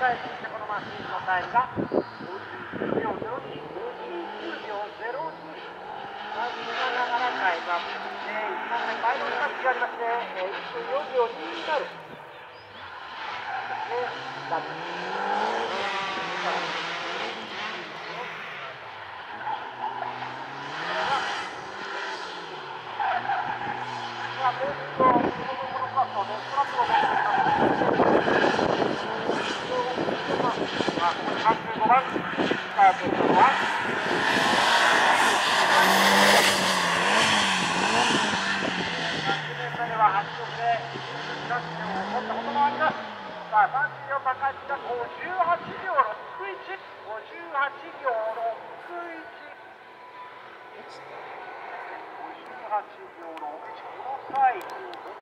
返ってきたこのマシンのタイムが59秒02、59秒02、残念ながらタイムアップ、えー、1本目、前のタッチがありまして、え、1分4秒2になる、えー、Thank you. ます。さあ、34番が58秒61、58秒61。58秒61、このタイム。